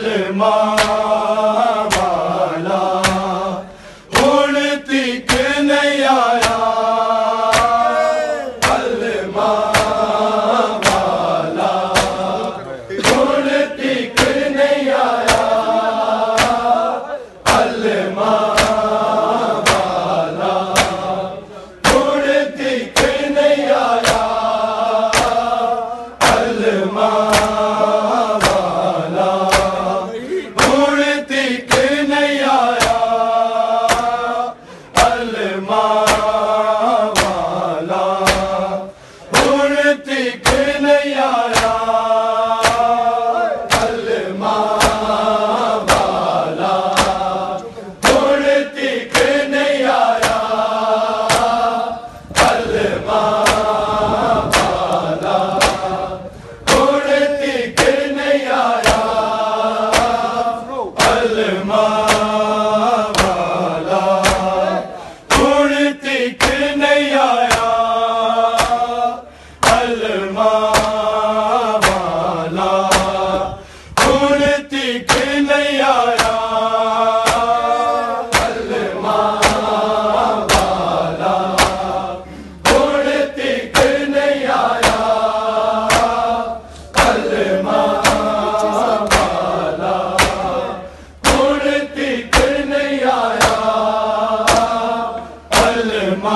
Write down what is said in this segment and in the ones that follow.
Selma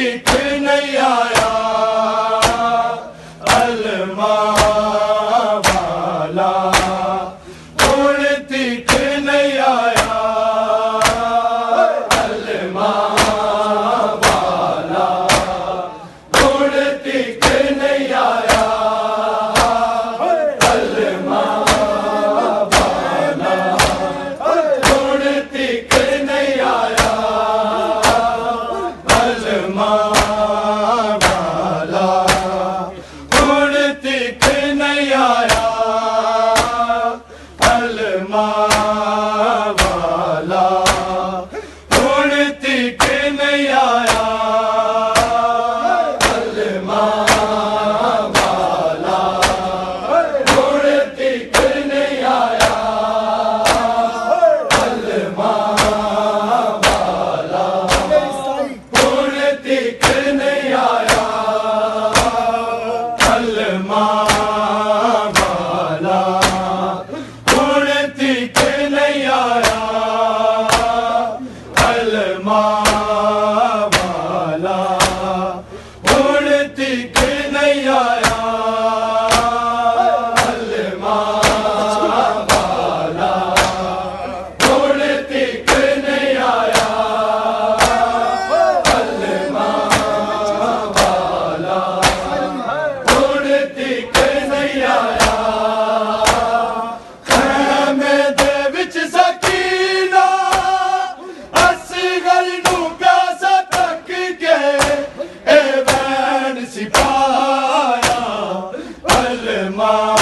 Allah Allah. Allah